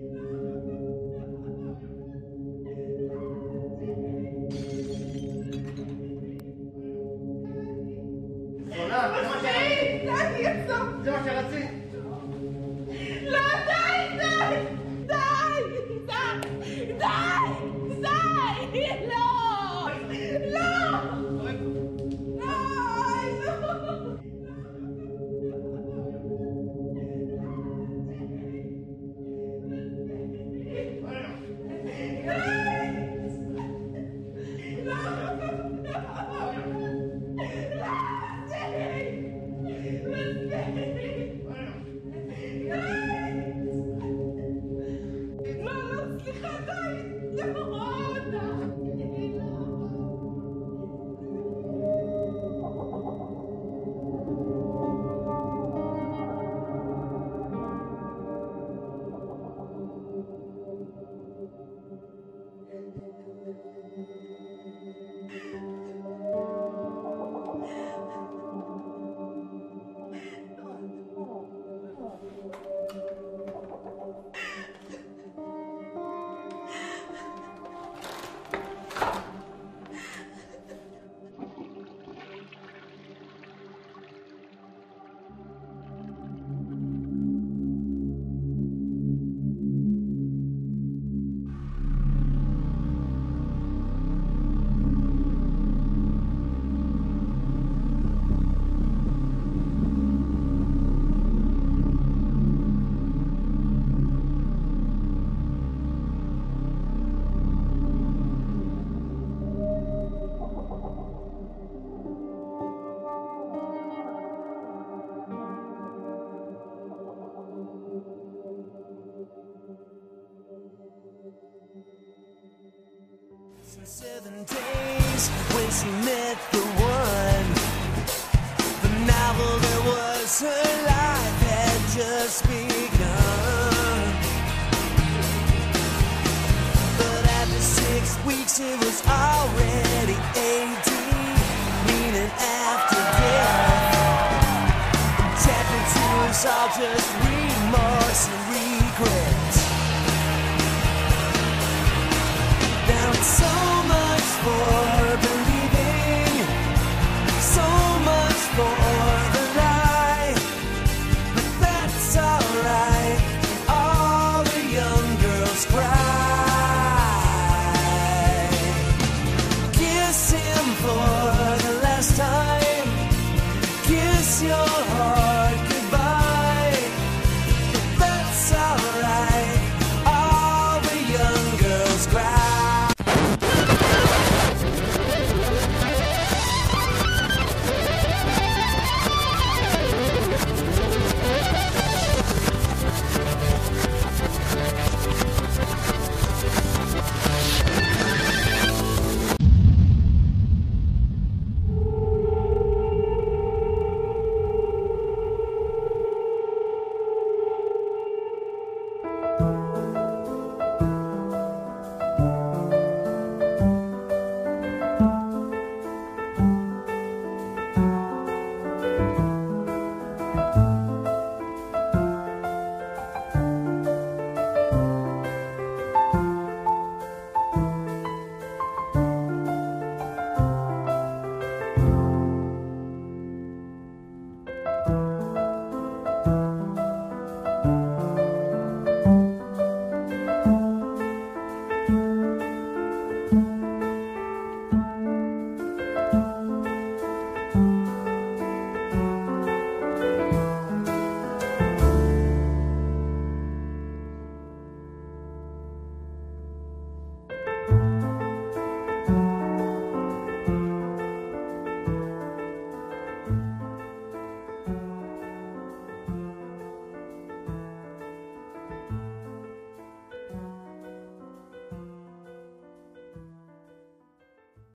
Amen. No. seven days when she met the one. The novel that was her life had just begun. But after six weeks, it was already AD, meaning after death. And technically, it all just